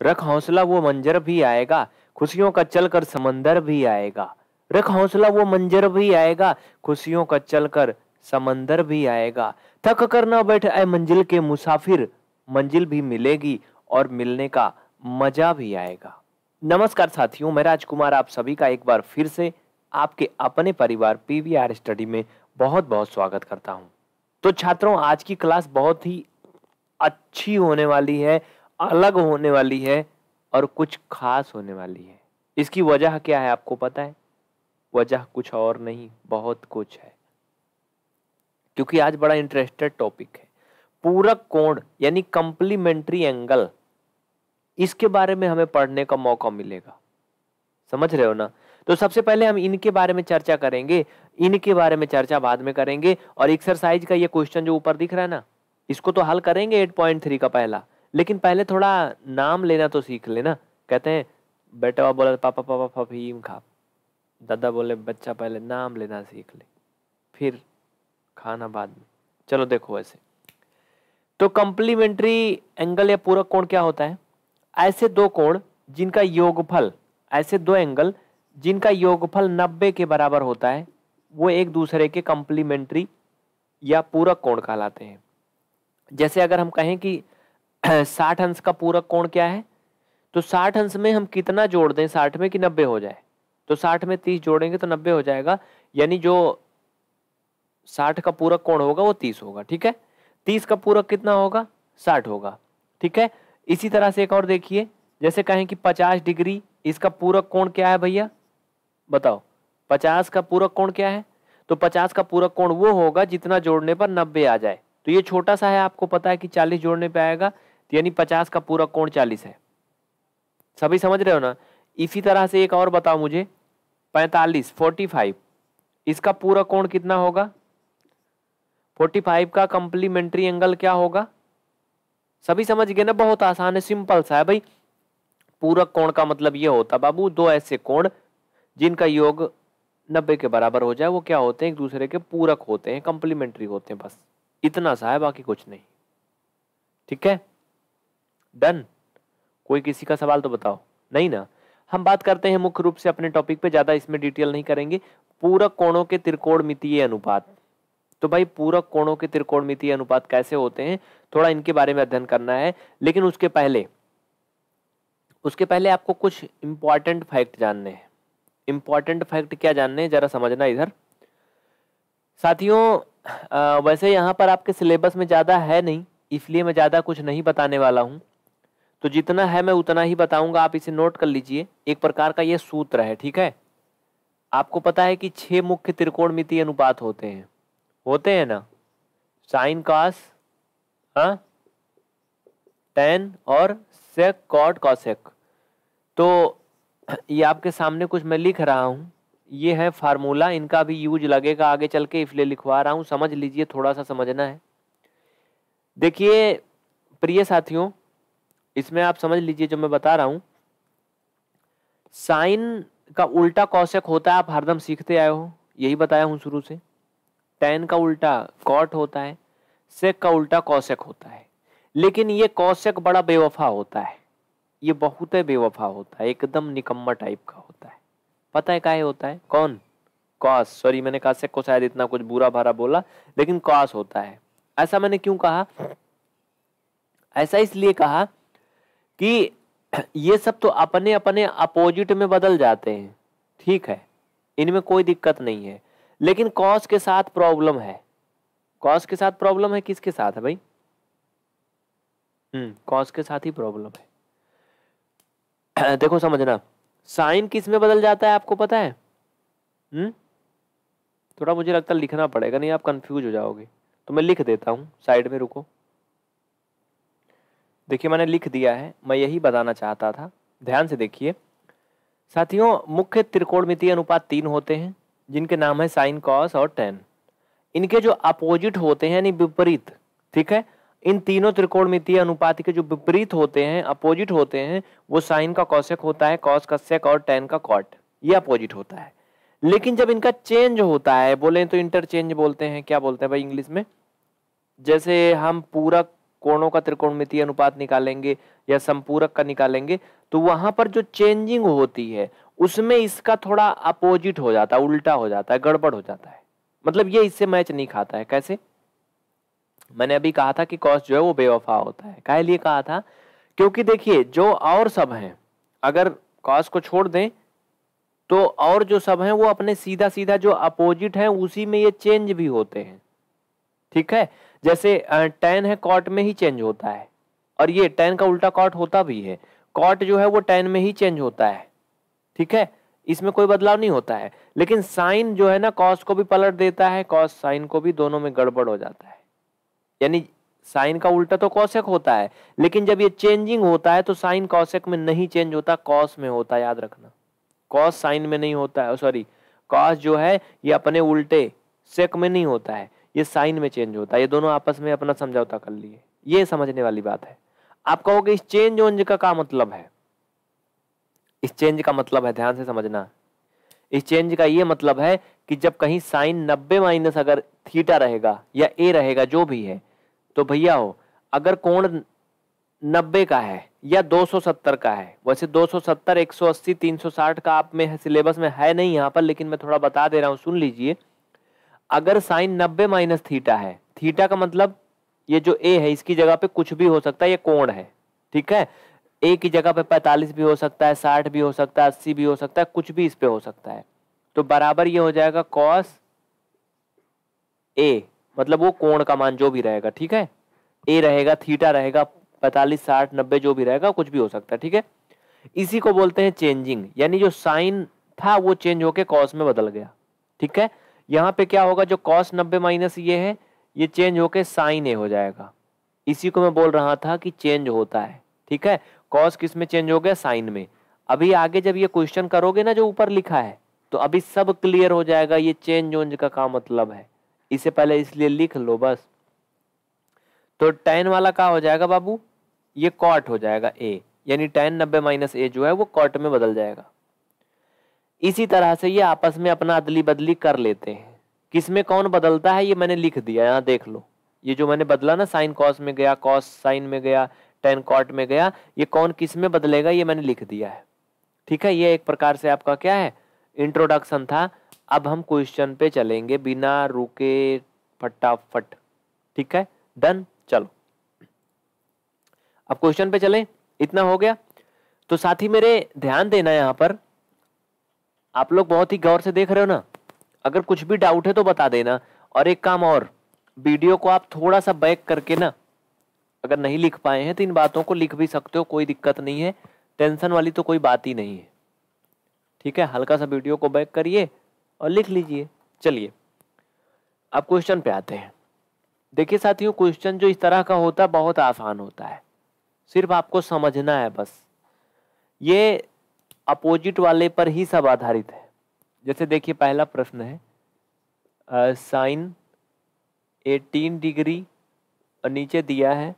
रख हौसला वो मंजर भी आएगा, खुशियों का चलकर समंदर भी आएगा। रख हौसला वो मंजर भी आएगा, खुशियों का चलकर समंदर भी आएगा। थक कर ना बैठ आए मंजिल के मुसाफिर, मंजिल भी मिलेगी और मिलने का मज़ा भी आएगा। नमस्कार साथियों, मैं राजकुमार, आप सभी का एक बार फिर से आपके अपने परिवार पीवीआर स्टडी में बहुत बहुत स्वागत करता हूँ। तो छात्रों, आज की क्लास बहुत ही अच्छी होने वाली है। अलग होने वाली है और कुछ खास होने वाली है। इसकी वजह क्या है आपको पता है? वजह कुछ और नहीं, बहुत कुछ है। क्योंकि आज बड़ा इंटरेस्टेड टॉपिक है। पूरक कोण, यानी कंप्लीमेंट्री एंगल इसके बारे में हमें पढ़ने का मौका मिलेगा। समझ रहे हो ना? तो सबसे पहले हम इनके बारे में चर्चा करेंगे, इनके बारे में चर्चा बाद में करेंगे, और एक्सरसाइज का ये क्वेश्चन जो ऊपर दिख रहा है ना, इसको तो हल करेंगे 8.3 का पहला। लेकिन पहले थोड़ा नाम लेना तो सीख लेना। कहते हैं, बेटा बोला, पापा पापा फफीम खा। दादा बोले, बच्चा पहले नाम लेना सीख ले, फिर खाना बाद में। चलो देखो ऐसे। तो कंप्लीमेंट्री एंगल या पूरक कोण क्या होता है? ऐसे दो कोण जिनका योगफल, ऐसे दो एंगल जिनका योगफल 90 के बराबर होता है, वो एक दूसरे के कंप्लीमेंट्री या पूरक कोण कहलाते हैं। जैसे अगर हम कहें कि साठ अंश का पूरक कोण क्या है? तो साठ अंश में हम कितना जोड़ दें? साठ में कि नब्बे हो जाए? तो साठ में तीस जोड़ेंगे तो नब्बे हो जाएगा। यानी जो साठ का पूरक कोण होगा, वो तीस होगा, ठीक है? तीस का पूरक कितना होगा? साठ होगा, ठीक है? इसी तरह से एक और देखिए। जैसे कहें कि पचास डिग्री, इसका पूरक कोण क्या है भैया? बताओ। पचास का पूरक कोण क्या है? तो पचास का पूरक कोण वो होगा जितना जोड़ने पर नब्बे आ जाए। तो ये छोटा सा है, आपको पता है कि चालीस जोड़ने पे आएगा। तो यानी पचास का पूरा कोण चालीस है। सभी समझ रहे हो ना? इसी तरह से एक और बताओ मुझे। पैतालीस फोर्टी फाइव इसका पूरा कोण कितना होगा? फोर्टी फाइव का कंप्लीमेंट्री एंगल क्या होगा? सभी समझ गए ना? बहुत आसान है सिंपल सा है भाई। पूरक कोण का मतलब ये होता, बाबू, दो ऐसे कोण जिनका योग नब्बे के बराबर हो जाए, वो क्या होते हैं? एक दूसरे के पूरक होते हैं कंप्लीमेंट्री होते हैं, बस। इतना सा है, बाकी कुछ नहीं। ठीक है? डन। कोई किसी का सवाल तो बताओ। नहीं ना? हम बात करते हैं मुख्य रूप से अपने टॉपिक पे, ज़्यादा इसमें डिटेल नहीं करेंगे। पूरक कोणों के त्रिकोण मितीय अनुपात। तो भाई, पूरक कोणों के त्रिकोण मितीय अनुपात कैसे होते हैं? थोड़ा इनके बारे में अध्ययन करना है। लेकिन उसके पहले उसके पहले आपको कुछ इंपॉर्टेंट फैक्ट जानने हैं। इंपॉर्टेंट फैक्ट क्या जानने हैं? जरा समझना इधर। साथियों वैसे यहाँ पर आपके सिलेबस में ज़्यादा है नहीं, इसलिए मैं ज़्यादा कुछ नहीं बताने वाला हूँ। तो जितना है मैं उतना ही बताऊँगा, आप इसे नोट कर लीजिए। एक प्रकार का ये सूत्र है, ठीक है? आपको पता है कि छह मुख्य त्रिकोणमितीय अनुपात होते हैं। होते हैं ना? साइन कॉस टेन और सेक कॉट कॉसेक तो ये आपके सामने कुछ मैं लिख रहा हूँ। ये है फार्मूला, इनका भी यूज़ लगेगा आगे चल के, इसलिए लिखवा रहा हूँ। समझ लीजिए, थोड़ा सा समझना है। देखिए, प्रिय साथियों इसमें आप समझ लीजिए जो मैं बता रहा हूँ। साइन का उल्टा कौशक होता है, आप हरदम सीखते आए हो। यही बताया हूँ शुरू से। टेन का उल्टा कॉट होता है, सेक का उल्टा कौशक होता है। लेकिन ये कौशक बड़ा बेवफा होता है। ये बहुत ही बेवफा होता है, एकदम निकम्मा टाइप का होता है। पता है काय होता है? कौन? कॉस। सॉरी, मैंने कहा से को शायद इतना कुछ बुरा भरा बोला, लेकिन कॉस होता है। ऐसा मैंने क्यों कहा? ऐसा इसलिए कहा कि ये सब तो अपने अपने अपोजिट में बदल जाते हैं। ठीक है, इनमें कोई दिक्कत नहीं है, लेकिन कॉस के साथ प्रॉब्लम है। कॉस के साथ प्रॉब्लम है, किसके साथ है भाई? हम्म कॉस के साथ ही प्रॉब्लम है। देखो, समझना। साइन किसमें बदल जाता है, आपको पता है? हम्म? थोड़ा मुझे लगता है लिखना पड़ेगा, नहीं आप कंफ्यूज हो जाओगे। तो मैं लिख देता हूँ साइड में रुको। देखिए, मैंने लिख दिया है, मैं यही बताना चाहता था। ध्यान से देखिए। साथियों, मुख्य त्रिकोणमितीय अनुपात तीन होते हैं, जिनके नाम है साइन कॉस और टेन। इनके जो अपोजिट होते हैं, यानी विपरीत, ठीक है? इन तीनों त्रिकोणमितीय अनुपात के जो विपरीत होते हैं, अपोजिट होते हैं, वो साइन का कौशक होता है, कॉस का सेक और टेन का कॉट। ये अपोजिट होता है। लेकिन जब इनका चेंज होता है, बोले तो इंटरचेंज बोलते हैं, क्या बोलते हैं भाई इंग्लिश में? जैसे हम पूरा कोणों का त्रिकोणमितीय अनुपात निकालेंगे या संपूरक का निकालेंगे तो वहाँ पर जो चेंजिंग होती है, उसमें इसका थोड़ा अपोजिट हो जाता है, उल्टा हो जाता है, गड़बड़ हो जाता है। मतलब ये इससे मैच नहीं खाता है, कैसे? मैंने अभी कहा था कि कॉस जो है वो बेवफा होता है। कह लिए कहा था? क्योंकि देखिए, जो और सब हैं, अगर कॉस को छोड़ दें तो और जो सब हैं, वो अपने सीधा सीधा जो अपोजिट है, उसी में ये चेंज भी होते हैं। ठीक है? जैसे टेन है कॉट में ही चेंज होता है। और ये टेन का उल्टा कॉट होता भी है। कॉट जो है वो टेन में ही चेंज होता है। ठीक है? इसमें कोई बदलाव नहीं होता है। लेकिन साइन जो है ना कॉस को भी पलट देता है कॉस साइन को भी दोनों में गड़बड़ हो जाता है। यानी साइन का उल्टा तो कौशक होता है, लेकिन जब ये चेंजिंग होता है तो साइन कौशक में नहीं चेंज होता कॉस में होता, याद रखना। कॉस साइन में नहीं होता है सॉरी कॉस जो है ये अपने उल्टे सेक में नहीं होता है। ये साइन में चेंज होता है ये दोनों आपस में अपना समझौता कर लिए। ये समझने वाली बात है। आप कहोगे इस चेंज ओंज का क्या मतलब है? इस चेंज का मतलब है ध्यान से समझना। इस चेंज का ये मतलब है कि जब कहीं साइन नब्बे माइनस अगर थीटा रहेगा या ए रहेगा जो भी है तो भैया हो अगर कोण नब्बे का है या 270 का है वैसे 270, 180, 360 का आप में सिलेबस में है नहीं यहाँ पर लेकिन मैं थोड़ा बता दे रहा हूँ सुन लीजिए। अगर साइन 90 माइनस थीटा है, थीटा का मतलब ये जो ए है, इसकी जगह पे कुछ भी हो सकता है, ये कोण है, ठीक है? ए की जगह पे 45 भी हो सकता है 60 भी हो सकता है 80 भी हो सकता है, कुछ भी इस पे हो सकता है। तो बराबर ये हो जाएगा कॉस ए मतलब वो कोण का मान जो भी रहेगा, ठीक है? ए रहेगा, थीटा रहेगा, पैतालीस, साठ, नब्बे जो भी रहेगा, कुछ भी हो सकता है, ठीक है? इसी को बोलते हैं चेंजिंग यानी जो साइन था, वो चेंज होके कॉस में बदल गया, ठीक है? यहाँ पे क्या होगा, जो कॉस नब्बे माइनस ये है, ये चेंज होके साइन ए हो जाएगा। इसी को मैं बोल रहा था कि चेंज होता है, ठीक है? कॉस किसमें चेंज हो गया? साइन में। अभी आगे जब ये क्वेश्चन करोगे ना, जो ऊपर लिखा है तो अभी सब क्लियर हो जाएगा, ये चेंज ओंज का क्या मतलब है? इसे पहले इसलिए लिख लो बस। तो टेन वाला क्या हो जाएगा बाबू? ये कॉट हो जाएगा ए यानी टेन नब्बे माइनस ए जो है, वो कॉट में बदल जाएगा। इसी तरह से ये आपस में अपना अदली बदली कर लेते हैं। किसमें कौन बदलता है, ये मैंने लिख दिया, यहाँ देख लो। ये जो मैंने बदला ना, साइन कॉस में गया, कॉस साइन में गया टेन कॉट में गया, ये कौन किसमें बदलेगा, ये मैंने लिख दिया है। ठीक है, ये एक प्रकार से आपका क्या है? इंट्रोडक्शन था। अब हम क्वेश्चन पे चलेंगे बिना रुके फटाफट। ठीक है? डन चलो। अब क्वेश्चन पे चलें। इतना हो गया। तो साथी मेरे, ध्यान देना यहाँ पर। आप लोग बहुत ही गौर से देख रहे हो ना? अगर कुछ भी डाउट है तो बता देना। और एक काम और वीडियो को आप थोड़ा सा बैक करके ना, अगर नहीं लिख पाए हैं तो इन बातों को लिख भी सकते हो, कोई दिक्कत नहीं है। टेंशन वाली तो कोई बात ही नहीं है। ठीक है? हल्का सा वीडियो को बैक करिए और लिख लीजिए। चलिए, अब क्वेश्चन पे आते हैं। देखिए साथियों क्वेश्चन जो इस तरह का होता है बहुत आसान होता है। सिर्फ़ आपको समझना है बस। ये अपोजिट वाले पर ही सब आधारित है। जैसे देखिए पहला प्रश्न है साइन एटीन डिग्री और नीचे दिया है,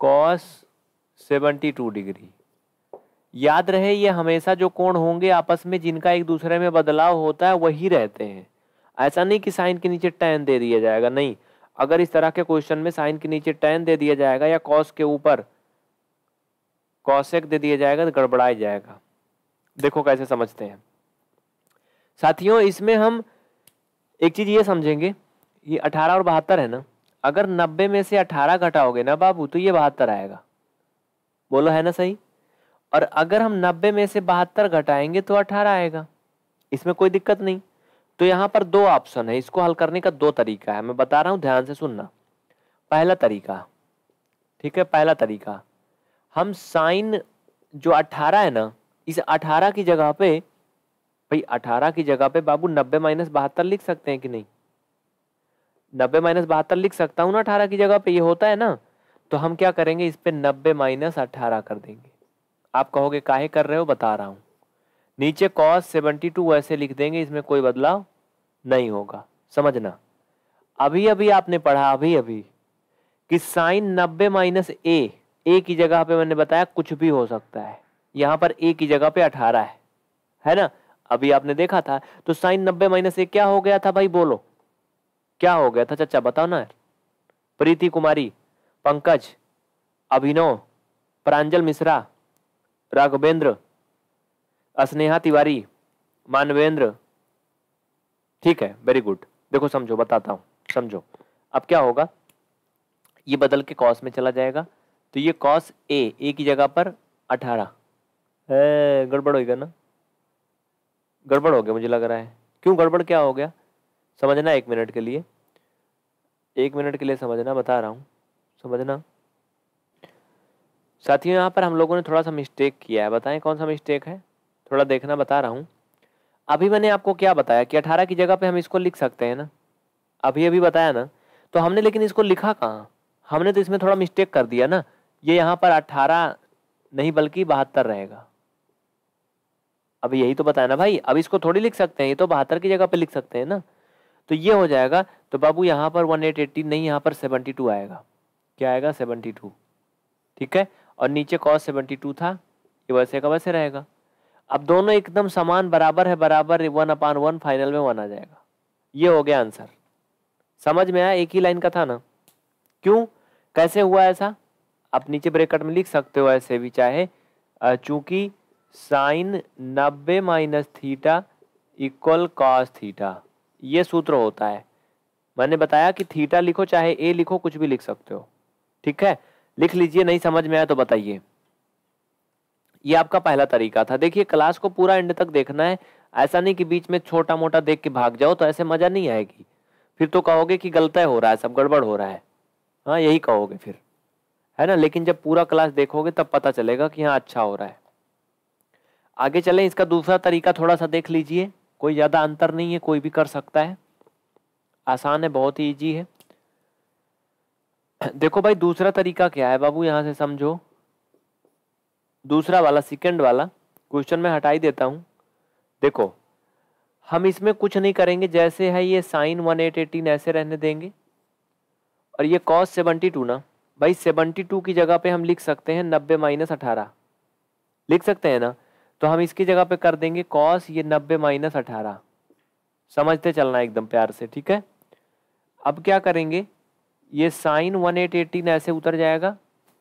कॉस सेवेंटी टू डिग्री। याद रहे, ये हमेशा जो कोण होंगे आपस में जिनका एक दूसरे में बदलाव होता है, वही रहते हैं। ऐसा नहीं कि साइन के नीचे टेन दे दिया जाएगा, नहीं। अगर इस तरह के क्वेश्चन में साइन के नीचे टेन दे दिया जाएगा या कॉस के ऊपर, कॉसेक दे दिया जाएगा तो गड़बड़ाया जाएगा। देखो कैसे समझते हैं। साथियों, इसमें हम एक चीज़ ये समझेंगे, ये अठारह और बहत्तर है ना, अगर नब्बे में से अठारह घटाओगे ना बाबू तो ये बहत्तर आएगा। बोलो, है ना सही? और अगर हम नब्बे में से बहत्तर घटाएँगे तो अठारह आएगा। इसमें कोई दिक्कत नहीं। तो यहाँ पर दो ऑप्शन है, इसको हल करने का दो तरीका है। मैं बता रहा हूँ, ध्यान से सुनना। पहला तरीका, ठीक है, पहला तरीका, हम साइन जो अठारह है ना इस अठारह की जगह पे, भाई अठारह की जगह पे बाबू नब्बे माइनस बहत्तर लिख सकते हैं कि नहीं? नब्बे माइनस बहत्तर लिख सकता हूँ ना अठारह की जगह पे, ये होता है ना? तो हम क्या करेंगे? इस पे नब्बे माइनस अठारह कर देंगे। आप कहोगे, काहे कर रहे हो? बता रहा हूँ। नीचे कॉस सेवेंटी टू ऐसे लिख देंगे, इसमें कोई बदलाव नहीं होगा। समझना? अभी अभी आपने पढ़ा अभी अभी कि साइन नब्बे माइनस ए ए की जगह पे मैंने बताया कुछ भी हो सकता है। यहाँ पर ए की जगह पे अठारह है। है ना? अभी आपने देखा था तो साइन नब्बे माइनस ए क्या हो गया था भाई? बोलो। क्या हो गया था चचा? बताओ ना। प्रीति कुमारी, पंकज, अभिनव, प्रांजल मिश्रा, राघवेंद्र, स्नेहा तिवारी, मानवेंद्र। ठीक है वेरी गुड देखो, समझो, बताता हूँ। समझो। अब क्या होगा? ये बदल के कॉस में चला जाएगा। तो ये कॉस ए ए की जगह पर अठारह। गड़बड़ होगा ना? गड़बड़ हो गया मुझे लग रहा है। क्यों गड़बड़ क्या हो गया? समझना एक मिनट के लिए। एक मिनट के लिए समझना, बता रहा हूँ। समझना? साथियों, यहाँ पर हम लोगों ने थोड़ा सा मिस्टेक किया है। बताएँ कौन सा मिस्टेक है? थोड़ा देखना, बता रहा हूँ। अभी मैंने आपको क्या बताया कि अठारह की जगह पे हम इसको लिख सकते हैं ना? अभी अभी बताया ना? तो हमने लेकिन इसको लिखा कहाँ? हमने तो इसमें थोड़ा मिस्टेक कर दिया ना? ये यहाँ पर अठारह नहीं बल्कि बहत्तर रहेगा। अब यही तो बताया ना भाई, अब इसको थोड़ी लिख सकते हैं, ये तो बहत्तर की जगह पे लिख सकते हैं ना। तो ये हो जाएगा तो बाबू यहाँ पर वन एट एट्टी नहीं, यहाँ पर सेवेंटी टू आएगा। क्या आएगा? सेवेंटी टू ठीक है? और नीचे कॉस सेवेंटी टू था, ये वैसे का वैसे रहेगा। अब दोनों एकदम समान, बराबर है, बराबर वन अपान वन फाइनल में वन आ जाएगा। ये हो गया आंसर समझ में आया? एक ही लाइन का था ना। क्यों? कैसे हुआ ऐसा? आप नीचे ब्रेकट में लिख सकते हो ऐसे भी, चाहे चूँकि साइन नब्बे minus theta equal cos theta ये सूत्र होता है। मैंने बताया कि थीटा लिखो, चाहे ए लिखो, कुछ भी लिख सकते हो। ठीक है? लिख लीजिए, नहीं समझ में आया तो बताइए। ये आपका पहला तरीका था। देखिए क्लास को पूरा एंड तक देखना है। ऐसा नहीं कि बीच में छोटा मोटा देख के भाग जाओ तो ऐसे मज़ा नहीं आएगी। फिर तो कहोगे कि गलत हो रहा है, सब गड़बड़ हो रहा है। हाँ यही कहोगे फिर। है ना? लेकिन जब पूरा क्लास देखोगे, तब पता चलेगा कि हाँ अच्छा हो रहा है। आगे चले, इसका दूसरा तरीका थोड़ा सा देख लीजिए। कोई ज़्यादा अंतर नहीं है, कोई भी कर सकता है। आसान है, बहुत ही ईजी है। देखो भाई, दूसरा तरीका क्या है बाबू, यहाँ से समझो। दूसरा वाला सेकंड वाला क्वेश्चन में हटाई देता हूँ। देखो, हम इसमें कुछ नहीं करेंगे, जैसे है ये साइन वन एट एटीन ऐसे रहने देंगे। और ये कॉस सेवेंटी टू ना, भाई सेवेंटी टू की जगह पे हम लिख सकते हैं नब्बे माइनस अठारह। लिख सकते हैं ना? तो हम इसकी जगह पे कर देंगे कॉस ये नब्बे माइनस अठारह। समझते चलना एकदम प्यार से, ठीक है? अब क्या करेंगे? ये साइन वन एट एटीन ऐसे उतर जाएगा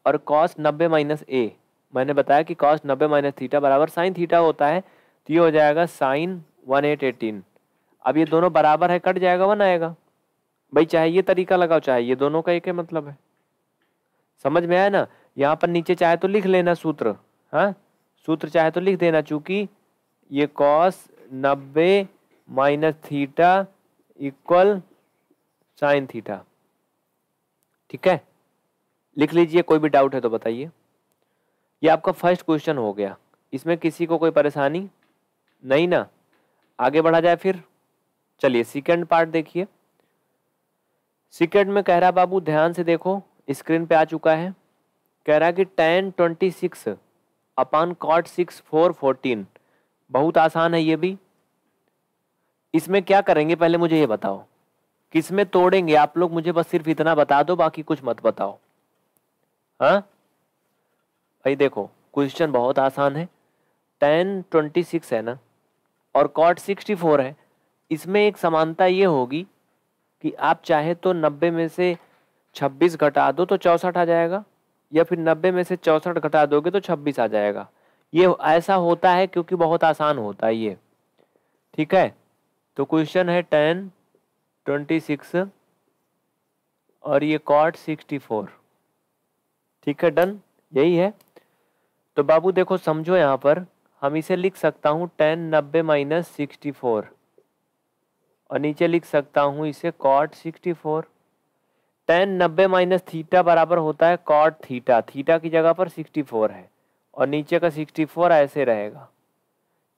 और कॉस नब्बे माइनस ए मैंने बताया कि कॉस नब्बे माइनस थीटा बराबर साइन थीटा होता है तो ये हो जाएगा साइन वन एट एटीन अब ये दोनों बराबर है, कट जाएगा वन आएगा। भाई, चाहे ये तरीका लगाओ, चाहे ये दोनों का एक ही मतलब है। समझ में आया ना? यहाँ पर नीचे चाहे तो लिख लेना सूत्र हाँ? सूत्र चाहे तो लिख देना, चूँकि ये कॉस नब्बे minus theta equal sine theta ठीक है? लिख लीजिए, कोई भी डाउट है तो बताइए। ये आपका फ़र्स्ट क्वेश्चन हो गया। इसमें किसी को कोई परेशानी? नहीं ना? आगे बढ़ा जाए फिर। चलिए सेकंड पार्ट देखिए। सेकंड में कह रहा बाबू, ध्यान से देखो स्क्रीन पे आ चुका है। कह रहा कि tan twenty six upon cot six four fourteen. बहुत आसान है ये भी। इसमें क्या करेंगे? पहले मुझे ये बताओ। किसमें तोड़ेंगे? आप लोग मुझे बस सिर्फ़ इतना बता दो, बाकी कुछ मत बताओ। हाँ? भाई देखो, क्वेश्चन बहुत आसान है। टेन ट्वेंटी सिक्स है ना? और कॉट सिक्सटी फोर है। इसमें एक समानता ये होगी कि आप चाहे तो नब्बे में से छब्बीस घटा दो तो चौंसठ आ जाएगा। या फिर नब्बे में से चौसठ घटा दोगे तो छब्बीस आ जाएगा। ये ऐसा होता है क्योंकि बहुत आसान होता है ये। ठीक है? तो क्वेश्चन है टेन, ट्वेंटी सिक्स और ये कॉट सिक्सटी फोर। ठीक है, डन? यही है। तो बाबू देखो, समझो यहाँ पर, हम इसे लिख सकता हूँ टेन नब्बे माइनस सिक्सटी फोर। और नीचे लिख सकता हूँ इसे कॉट सिक्सटी फोर। टेन नब्बे माइनस थीटा बराबर होता है कॉट थीटा थीटा की जगह पर सिक्सटी फोर है और नीचे का सिक्सटी फोर ऐसे रहेगा।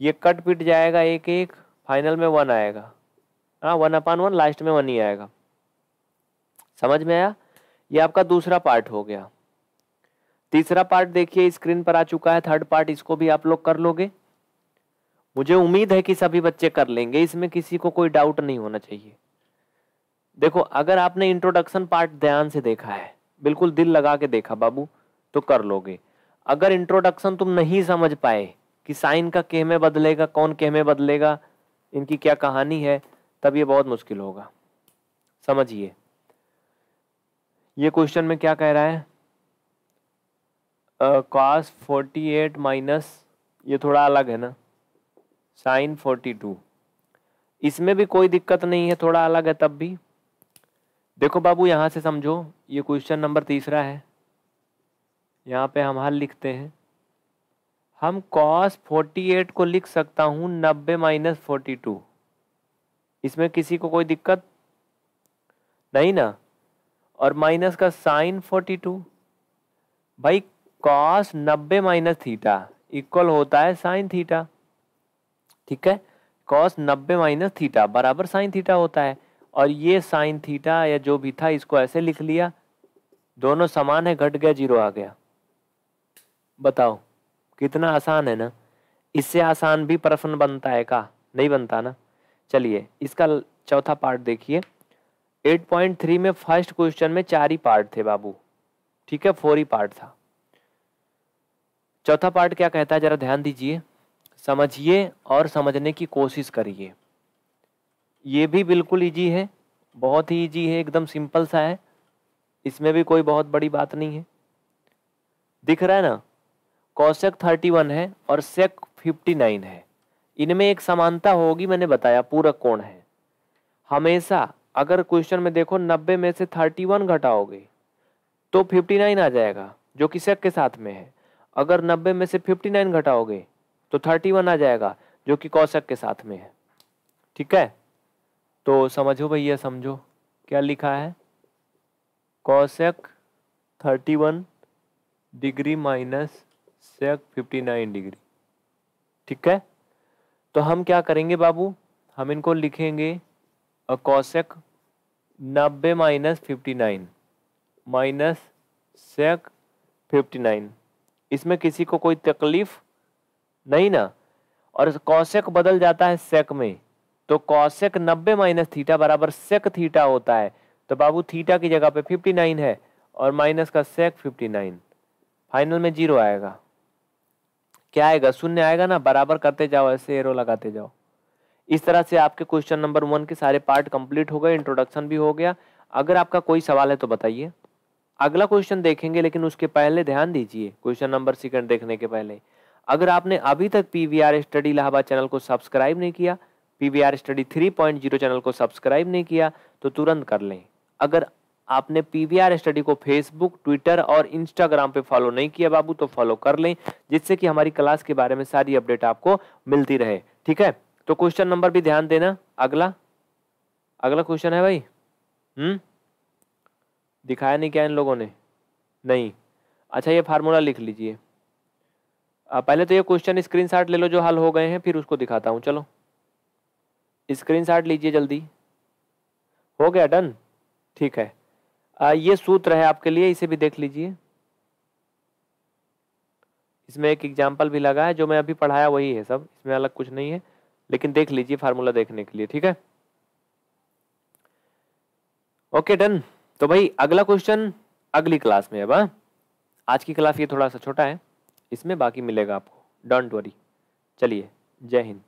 ये कट पिट जाएगा एक एक फाइनल में वन आएगा। हाँ वन अपान वन लास्ट में वन ही आएगा। समझ में आया? ये आपका दूसरा पार्ट हो गया। तीसरा पार्ट देखिए स्क्रीन पर आ चुका है। थर्ड पार्ट इसको भी आप लोग कर लोगे। मुझे उम्मीद है कि सभी बच्चे कर लेंगे। इसमें किसी को कोई डाउट नहीं होना चाहिए। देखो, अगर आपने इंट्रोडक्शन पार्ट ध्यान से देखा है, बिल्कुल दिल लगा के देखा, बाबू तो कर लोगे। अगर इंट्रोडक्शन तुम नहीं समझ पाए कि साइन का केह में बदलेगा, कौन केह में बदलेगा, इनकी क्या कहानी है, तब ये बहुत मुश्किल होगा। समझिए। ये क्वेश्चन में क्या कह रहा है? कॉस फोर्टी एट माइनस ये थोड़ा अलग है ना? साइन फोर्टी टू इसमें भी कोई दिक्कत नहीं है, थोड़ा अलग है तब भी। देखो बाबू, यहाँ से समझो, ये क्वेश्चन नंबर तीसरा है। यहाँ पे हम हल लिखते हैं। हम कॉस फोर्टी एट को लिख सकता हूँ, नब्बे माइनस फोर्टी इसमें किसी को कोई दिक्कत? नहीं ना? और माइनस का साइन फोर्टी टू भाई कॉस नब्बे माइनस थीटा इक्वल होता है साइन थीटा ठीक है? कॉस नब्बे माइनस थीटा बराबर साइन थीटा होता है। और ये साइन थीटा या जो भी था, इसको ऐसे लिख लिया, दोनों समान है, घट गया, ज़ीरो आ गया। बताओ, कितना आसान है ना? इससे आसान भी प्रश्न बनता है का? नहीं बनता ना? चलिए, इसका चौथा पार्ट देखिए। 8.3 में फ़र्स्ट क्वेश्चन में चार ही पार्ट थे बाबू। ठीक है, फोर ही पार्ट था। चौथा पार्ट क्या कहता है? जरा ध्यान दीजिए। समझिए और समझने की कोशिश करिए। ये भी बिल्कुल इजी है, बहुत ही इजी है, एकदम सिंपल सा है। इसमें भी कोई बहुत बड़ी बात नहीं है। दिख रहा है ना? कौशक थर्टी वन है और सेक फिफ्टी नाइन है। इनमें एक समानता होगी, मैंने बताया, पूरक कोण है। हमेशा अगर क्वेश्चन में देखो, नब्बे में से थर्टी वन घटाओगे तो फिफ्टी नाइन आ जाएगा, जो कि सेक के साथ में है। अगर नब्बे में से फिफ्टी नाइन घटाओगे तो थर्टी वन आ जाएगा, जो कि कौशक के साथ में है। ठीक है? तो समझो भैया, समझो। क्या लिखा है? Cosec thirty one degree minus sec fifty nine degree. ठीक है? तो हम क्या करेंगे बाबू? हम इनको लिखेंगे कौशक नब्बे minus fifty nine minus sec fifty nine. इसमें किसी को कोई तकलीफ़ नहीं ना? और कौशक बदल जाता है सेक में। तो कौशक नब्बे माइनस थीटा बराबर सेक थीटा होता है। तो बाबू थीटा की जगह पे फिफ्टी नाइन है और माइनस का सेक फिफ्टी नाइन फाइनल में ज़ीरो आएगा। क्या आएगा? शून्य आएगा ना? बराबर करते जाओ, ऐसे एरो लगाते जाओ। इस तरह से आपके क्वेश्चन नंबर वन के सारे पार्ट कंप्लीट हो गए इंट्रोडक्शन भी हो गया। अगर आपका कोई सवाल है तो बताइए। अगला क्वेश्चन देखेंगे, लेकिन उसके पहले ध्यान दीजिए क्वेश्चन नंबर सेकंड देखने के पहले। अगर आपने अभी तक पीवीआर स्टडी इलाहाबाद चैनल को सब्सक्राइब नहीं किया पीवीआर स्टडी 3.0 चैनल को सब्सक्राइब नहीं किया तो तुरंत कर लें। अगर आपने पीवीआर स्टडी को फेसबुक ट्विटर और इंस्टाग्राम पे फॉलो नहीं किया बाबू तो फॉलो कर लें, जिससे कि हमारी क्लास के बारे में सारी अपडेट आपको मिलती रहे। ठीक है? तो क्वेश्चन नंबर भी ध्यान देना। अगला। अगला क्वेश्चन है भाई। हम्म? दिखाया नहीं क्या इन लोगों ने? नहीं। अच्छा ये फार्मूला लिख लीजिए। पहले तो ये क्वेश्चन स्क्रीनशॉट ले लो जो हल हो गए हैं, फिर उसको दिखाता हूँ। चलो। स्क्रीनशॉट लीजिए जल्दी। हो गया डन? ठीक है। आ, ये सूत्र है आपके लिए इसे भी देख लीजिए। इसमें एक एग्ज़ाम्पल भी लगा है जो मैं अभी पढ़ाया वही है सब। इसमें अलग कुछ नहीं है लेकिन देख लीजिए फार्मूला देखने के लिए ठीक है? Okay done. तो भाई अगला क्वेश्चन अगली क्लास में अब हाँ? आज की क्लास ये थोड़ा सा छोटा है। इसमें बाकी मिलेगा आपको। डोंट वरी चलिए जय हिंद।